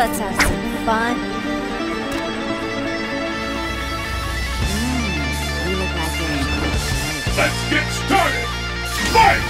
Let's have some fun. Mm. Let's get started! Fight!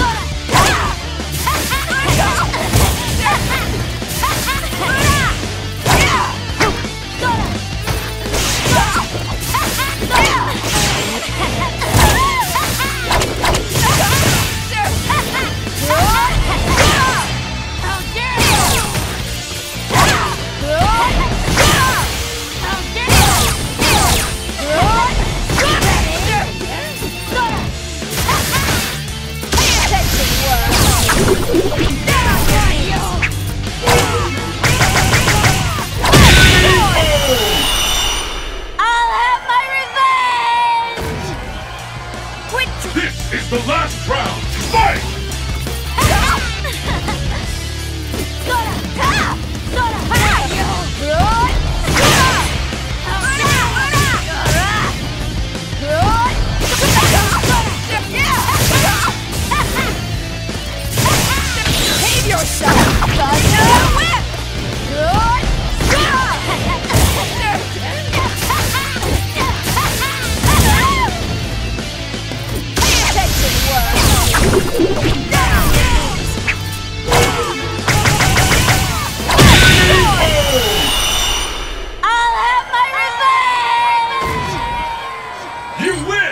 Last round, fight! Yourself! You win!